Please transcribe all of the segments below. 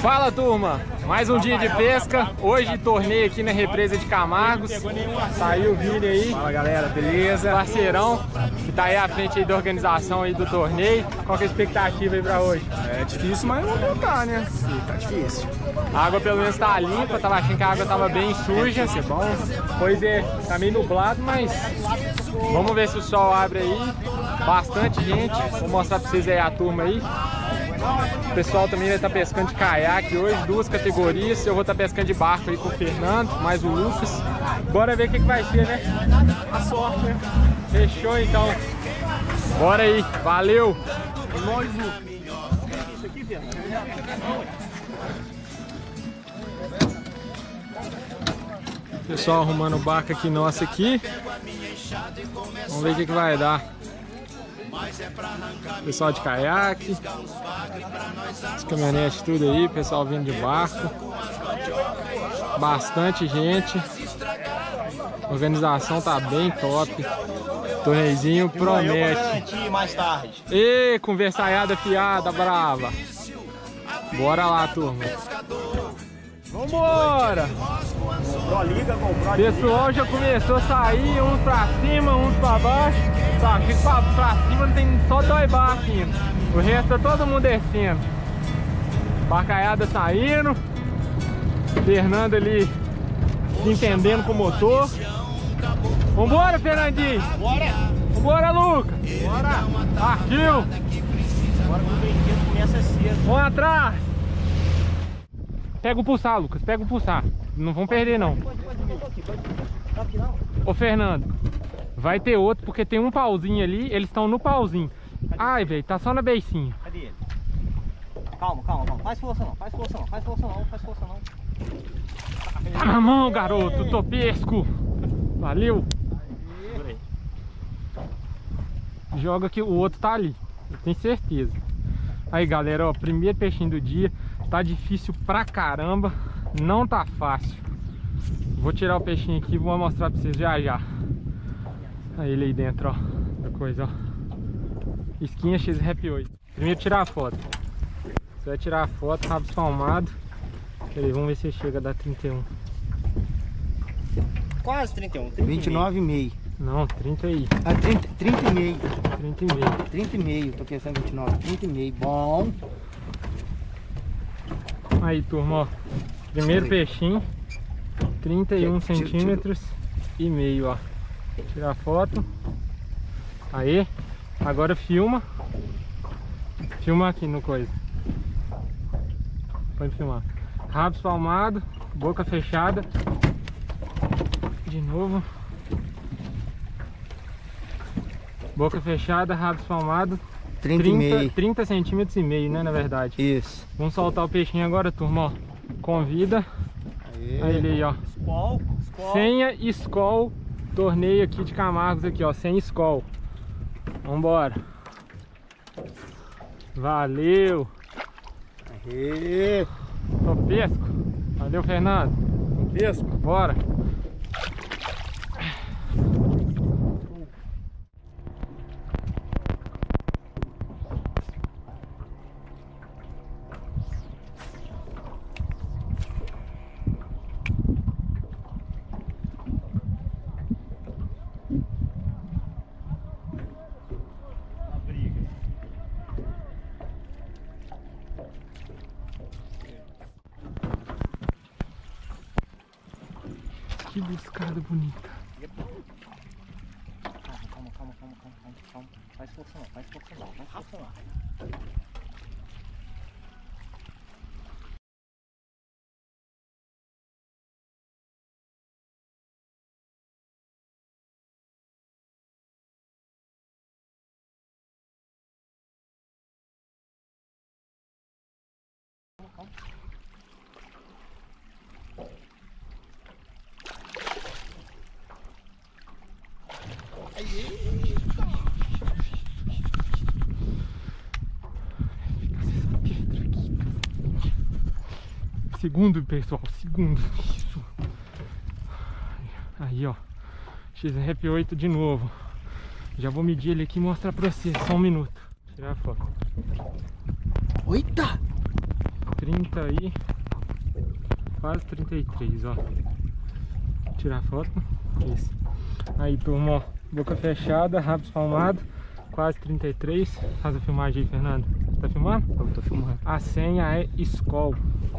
Fala turma, mais um dia de pesca, hoje torneio aqui na represa de Camargos, saiu o Vini aí, Fala galera, beleza? parceirão, que tá aí à frente aí da organização aí do torneio, qual que é a expectativa aí pra hoje? É difícil, mas vamos tentar, né? Tá difícil. A água pelo menos tá limpa, tava achando que a água tava bem suja, Isso é bom. pois é, tá meio nublado, mas vamos ver se o sol abre aí, bastante gente, vou mostrar pra vocês aí a turma aí. O pessoal também vai estar pescando de caiaque hoje, duas categorias. Eu vou estar pescando de barco aí com o Fernando, mais o Lucas. Bora ver o que, que vai ser, né? A sorte, né? Fechou então. Bora aí, valeu! Nós, Isso aqui, Pessoal arrumando o barco aqui nosso aqui. Vamos ver o que, que vai dar. Pessoal de caiaque. As caminhonetes tudo aí, pessoal vindo de barco. Bastante gente. A organização tá bem top. Torneizinho promete. garantir mais tarde. Ê, conversaiada fiada, brava. Bora lá, turma. Vambora! Pessoal já começou a sair, uns pra cima, uns pra baixo. Tá, aqui pra, pra cima não tem só dois barcos indo. O resto tá todo mundo descendo. Barcaiada saindo. Fernando ali se entendendo com o motor. Vambora, Fernandinho! Bora! Vambora, Lucas! Bora! Partiu! Bora que o brinquedo começa cedo. Vamos atrás! Pega o pulsar, Lucas, pega o pulsar. Não vão perder, não. Aqui não. Ô, Fernando, vai ter outro, porque tem um pauzinho ali, eles estão no pauzinho. Ai, velho, tá só na beicinha. Cadê ele? Calma, calma, calma. Faz força não, faz força não, faz força não, faz força não. Tá na mão, garoto, topesco. Valeu. Joga que o outro tá ali, eu tenho certeza. Aí, galera, ó, primeiro peixinho do dia. Tá difícil pra caramba, não tá fácil. Vou tirar o peixinho aqui e vou mostrar pra vocês já já. Aí ele aí dentro, ó, da coisa, ó. Esquinha X Rap 8. Primeiro tirar a foto. Você vai tirar a foto, rabo espalmado. Peraí, vamos ver se chega a dar 31. Quase 31, 30 29,5. Não, 30 aí, Ah, 30, 30 e meio. 30 e meio. 30 e meio, tô pensando 29. 30 e meio. Bom. Aí, turma, ó. Primeiro peixinho. 31 Tira- tira- centímetros e meio, ó. Tirar a foto. Aí. Agora filma. Filma aqui no coisa. Pode filmar. Rabo espalmado, boca fechada. De novo. Boca fechada, rabo espalmado. 30, e meio. 30 centímetros e meio, né, na verdade. Isso. Vamos soltar o peixinho agora, turma, ó. Convida. Aí ele aí, ó. Skol, Skol. Senha Skol. Torneio aqui de Camargos aqui, ó. Sem Skol. Vambora. Valeu. Aê. Tô pesco. Valeu, Fernando. Pesco. Bora. Que buscada bonita. Calma, calma, calma, calma, calma, calma. Faz força não, faz força não, faz força não. Segundo, pessoal, segundo. Isso. Aí, ó. X-Rap 8 de novo. Já vou medir ele aqui e mostrar pra vocês. Só um minuto. Tirar a foto. Eita! 30 e... Quase 33, ó. Tirar a foto. Isso. Aí, turma, ó. Boca fechada, rabo espalmado. Quase 33. Faz a filmagem aí, Fernando. Tá filmando? Eu tô filmando. A senha é Skol.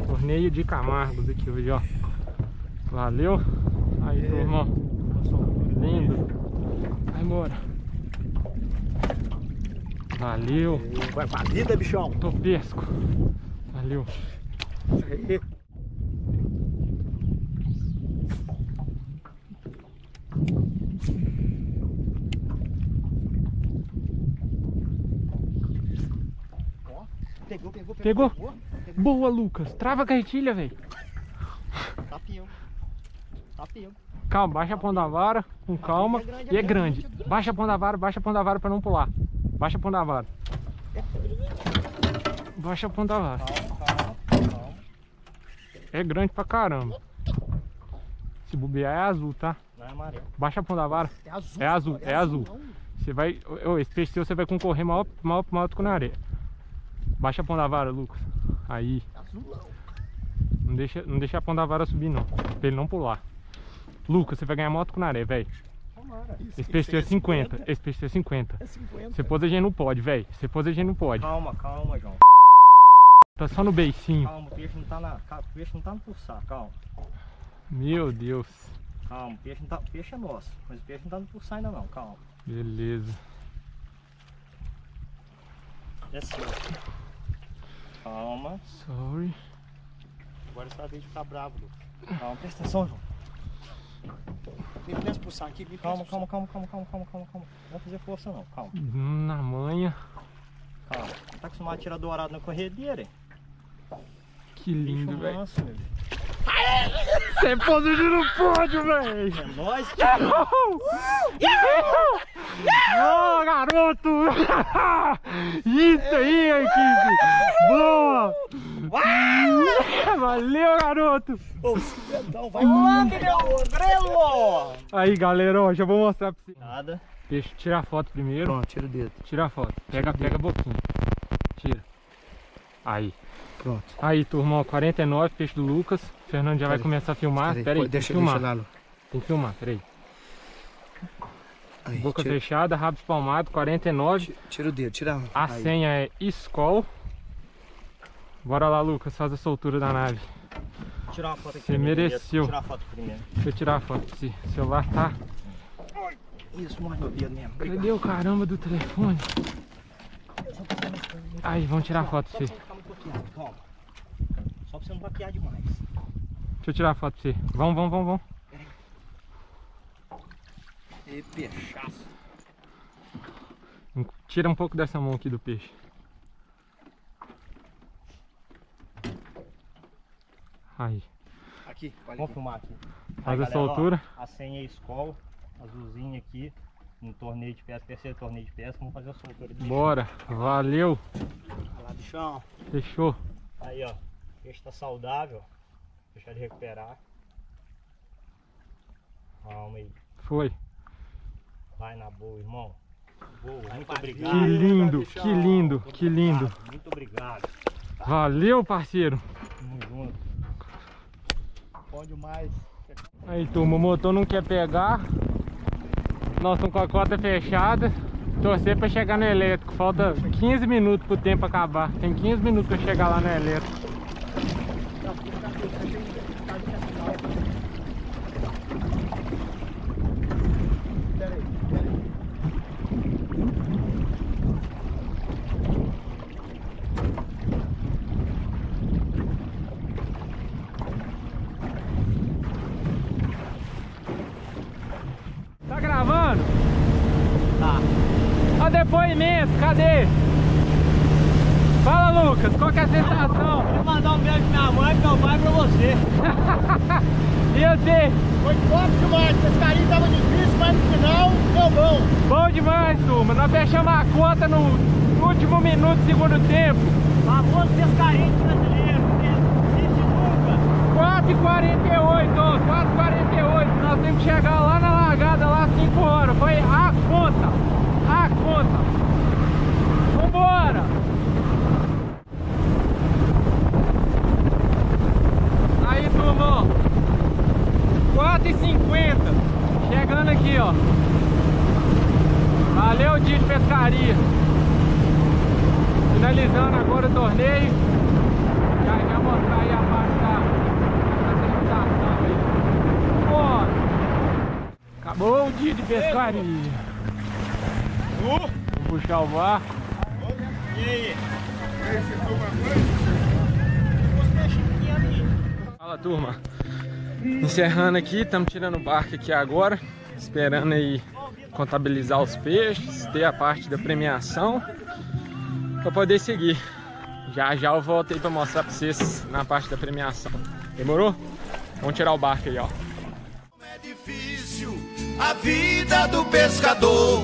Torneio de Camargos aqui hoje, ó. Valeu. Aí, turma, ó. Lindo. Vai embora. Valeu. Vai pra vida, bichão. Tô pesco. Valeu. Aí. Ó, Pegou, pegou. Boa, Lucas. Trava a carretilha, velho. Tá pego. Tá pego. Calma, baixa a ponta da vara, com calma. E é grande. Baixa a ponta da vara, baixa a ponta da vara pra não pular. Baixa a ponta da vara. Baixa a ponta da vara. Calma, calma, calma. É grande pra caramba. Se bobear é azul, tá? Não é amarelo. Baixa a ponta da vara. É azul. É azul, é azul. Você vai. Esse peixe seu você vai concorrer maior, maior, maior do que na areia. Baixa a ponta da vara, Lucas. Aí. Não deixa, não deixa a ponta da vara subir não. Pra ele não pular. Lucas, você vai ganhar moto com na areia, velho. Tomara. Esse peixe é 50. Esse peixe é 50. É 50. Você pôs a gente não pode, velho. Você pôs a gente não pode. Calma, calma, João. Tá só no beicinho. Calma, o peixe não tá na. O peixe não tá no pulsar, calma. Meu Deus. Calma, o peixe, não tá, o peixe é nosso, mas o peixe não tá no pulsar ainda não, calma. Beleza. É seu. Calma. Sorry. Agora é sua vez de ficar bravo, Lucas. Calma, presta atenção, João. Me presta pulsar aqui, me calma, calma, calma, calma, calma, calma, calma, calma. Não vai fazer força não, calma. Hum, Na manha. Calma. Não tá acostumado a tirar dourado na corredeira, hein? Que lindo, velho. Você pôs gente no pódio, velho. É nóis, Boa, garoto! Isso aí, equipe! Boa! Valeu, garoto! Ô, cidadão, vai lá, grelo! Aí, galera, ó, já vou mostrar pra você. Nada. Deixa eu tirar a foto primeiro. Pronto, tira o dedo. Tira a foto. Pega, pega a boquinha. Tira. Aí. Pronto. Aí, turma, ó, 49, peixe do Lucas. O Fernando já vai Peraí. começar a filmar. Pera aí, deixa, filmar. deixa lá, Lu. Tem que filmar, peraí. Aí, Boca tira, fechada, rabo espalmado, 49. ti- tira o dedo, tira A aí. senha é Skol. Bora lá, Lucas, faz a soltura da nave. Tirar uma foto aqui. Você mereceu. Tirar a foto primeiro. Deixa eu tirar a foto pra você. O celular tá. Isso, morde meu dedo mesmo. Cadê o caramba do telefone? Aí, vamos tirar a foto pra Só você. Só pra você não bloquear demais. Deixa eu tirar a foto pra você. Vamos, vamos, vamos, vamos. E peixaço. Tira um pouco dessa mão aqui do peixe. Aí. Aqui, vamos filmar aqui. Faz Aí, a galera, ó, soltura. a senha é escola, azulzinha aqui, no torneio de pesca, terceiro torneio de pesca. Vamos fazer a soltura do Bora. Valeu. Olha lá, bichão. Fechou. Aí, ó. O peixe tá saudável. Deixa ele recuperar. Calma aí. Foi. Vai na boa, irmão. Boa, muito Que obrigado. lindo, que lindo, que lindo. Muito obrigado. Valeu, parceiro. Tamo junto. Bom demais. Aí, turma, o motor não quer pegar. Nós estamos com a cota fechada. Torcer pra chegar no elétrico. Falta 15 minutos pro tempo acabar. Tem 15 minutos pra chegar lá no elétrico. Tá gravando? Tá. Ó, depoimento, cadê? Fala, Lucas, qual que é a sensação? Vou mandar um beijo pra minha mãe e meu pai pra você. E você? Foi top demais. Carinho tava difícil, mas no final deu bom. Bom demais, turma. Nós fechamos a conta no último minuto do segundo tempo. Famoso pescarinho brasileiro. Existe nunca. 4h48, ó, 4h48. Nós temos que chegar lá na largada, lá 5 horas. Foi a conta. A conta bora Aí, turma, 4,50. Chegando aqui, ó. Valeu o dia de pescaria. Finalizando agora o torneio. Já, já mostrar aí a parte da, apresentação aí. Acabou o dia de pescaria. Uh! Vou puxar o barco. Fala turma, encerrando aqui, estamos tirando o barco aqui agora, esperando aí contabilizar os peixes, ter a parte da premiação para poder seguir. Já já eu volto aí para mostrar para vocês na parte da premiação. Demorou? Vamos tirar o barco aí, ó. É difícil a vida do pescador.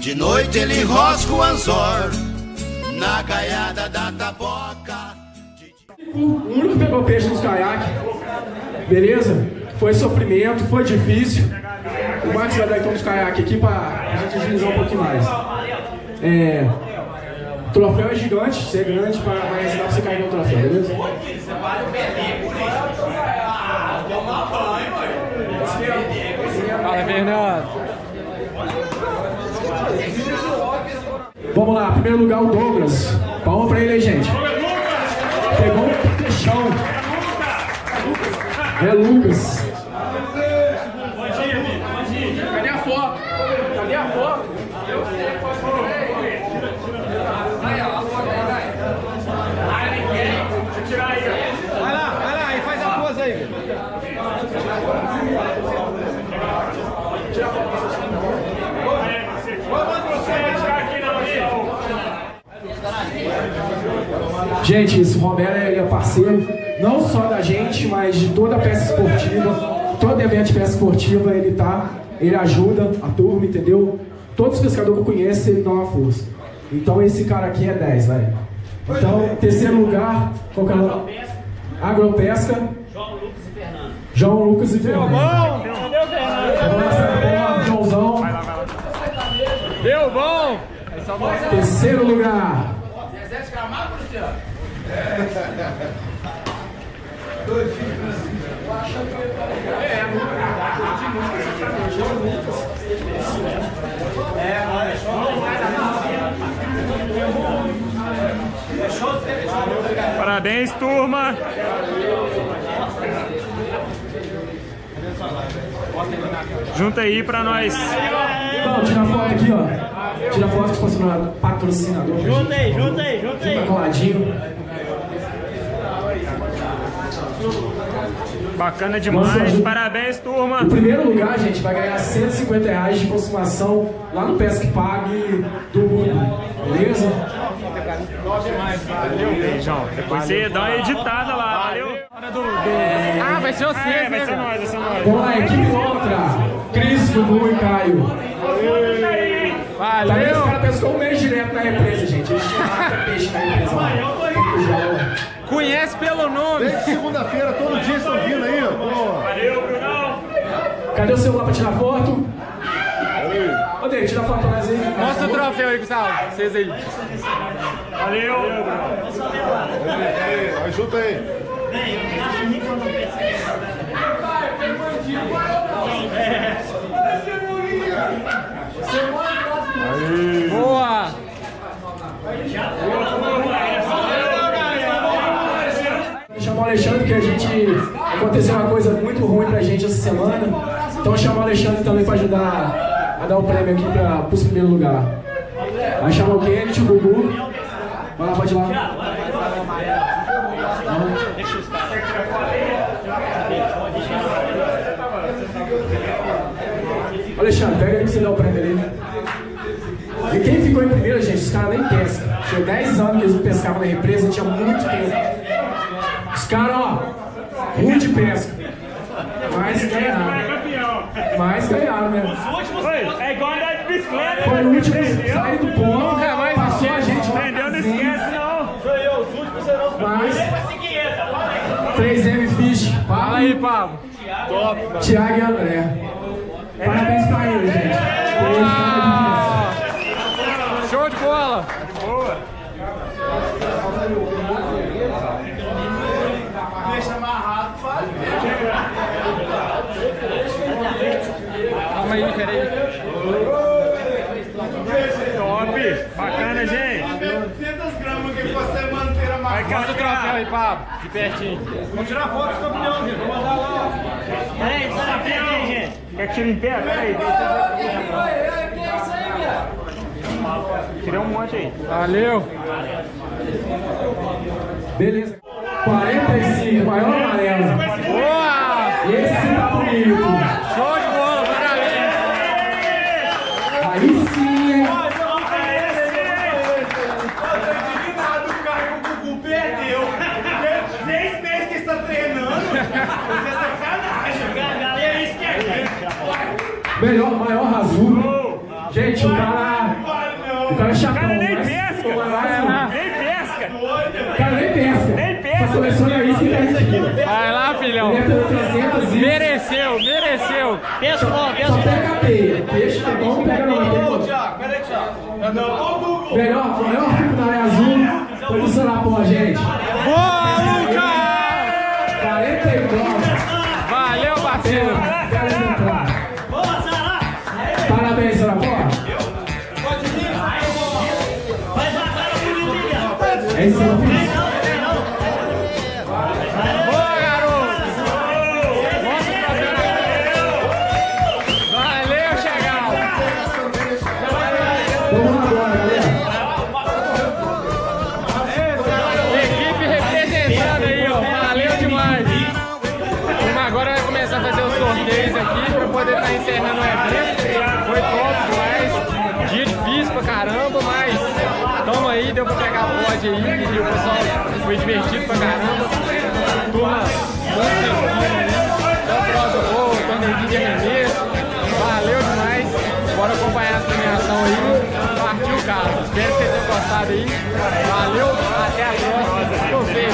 De noite ele rosca o anzor na caiada da taboca. O único que pegou peixe nos caiaques, beleza? Foi sofrimento, foi difícil. O Marcos vai dar então dos caiaques aqui pra a gente agilizar um pouquinho mais. É, o troféu é gigante, ser grande pra, mas dá pra você carregar o troféu, beleza? Fala, Fernando. Vamos lá, primeiro lugar o Douglas. Palma pra ele aí, gente. Pegou um peixão. É Lucas. Cadê a foto? Cadê a foto? Vai lá, vai lá e faz a pose aí. Gente, esse Romero ele é parceiro não só da gente, mas de toda a peça esportiva, todo evento de peça esportiva ele tá, ele ajuda a turma, entendeu? Todos os pescadores que eu conheço, ele dá uma força. Então esse cara aqui é 10, velho. Então, terceiro lugar, qual que é o nome? Agropesca. João Lucas e Fernando. Vamos lá, Fernando. Joãozão. Deu bom! Terceiro lugar. Parabéns, turma! Junta aí pra nós. Não, tira a foto aqui, ó. Tira a foto com o patrocinador- patrocinador. Junta aí, junta aí, junta Junta aí. coladinho. Bacana demais. gente. Parabéns, turma. O primeiro lugar, gente, vai ganhar 150 reais de consumação lá no Pesque Pague do Mundo. Beleza? Beijão. Depois você dá uma editada lá. Valeu. Ah, vai ser vocês, é, vai ser nós, vai ser nós. Vamos lá, equipe contra. Cris, Dudu e Caio. Tá vendo? Esse cara pescou um mês direto na represa, gente. Eles mata peixe na represa lá. Conhece pelo nome. Desde segunda-feira, todo dia estão vindo aí, ó. Pô. Valeu, Brunão. Cadê o celular pra tirar foto? Ô, Dei, tira a foto pra nós aí. Mostra o troféu aí, Gustavo. Vocês aí. Valeu. Aí, Ajuda aí. Boa. Chamar o Alexandre, que a gente. Aconteceu uma coisa muito ruim pra gente essa semana. Então chamar o Alexandre também pra ajudar a dar o prêmio aqui pra, pros primeiro lugar. Vai chamar o Kennedy, o Gugu. Vai lá, pode ir lá. Alexandre, pega aí pra você dar o prêmio ali. E quem ficou em primeiro, gente, os caras nem pescam. Tinha 10 anos que eles não pescavam na represa, tinha muito tempo. Os caras, ó, ruim de pesca. Mas ganharam. Mas ganharam, né? É igual andar de bicicleta. Foi o último sair do ponto, Nunca mais passou a gente lá. Entendeu? Não esquece, não. Mas 3M Fish, Fala aí, Pablo. Thiago e André. Parabéns pra eles, gente. Ah, Show aí, pera aí. Top! Bacana, gente! 900 gramas que você manter a Vai, caça o troféu aí, Pablo, de pertinho. Vamos tirar foto do campeão, gente. Vou mandar lá. Peraí, aí, tá na frente aí, gente. Quer que tire em pé? Peraí. Que isso aí, velho? Tirei um monte aí. Valeu! Beleza. 45, maior amarelo. Boa! Esse tá é o Show de Melhor, maior rasura. Gente, o cara. O cara é chapão. cara nem mas- pesca. Nem pesca. O cara nem pesca. Nem pesca. É isso que tá aqui. Vai lá, filhão. É pelo 300. Mereceu, mereceu. Pensa, ó, Só pensa. pega a peia. Peixe tá bom, pega não. Outro. Thiago, peraí, Thiago. Melhor, maior pico na área azul. Foi no Sarapó, gente. Deu pra pegar pod aí e o pessoal foi divertido pra caramba. Turma tranquila aí. Deu prosa boa, torneio de arremesso. Valeu demais. Bora acompanhar as premiação aí. Partiu o. Espero que vocês tenham gostado aí. Valeu, até a próxima. Tô feio.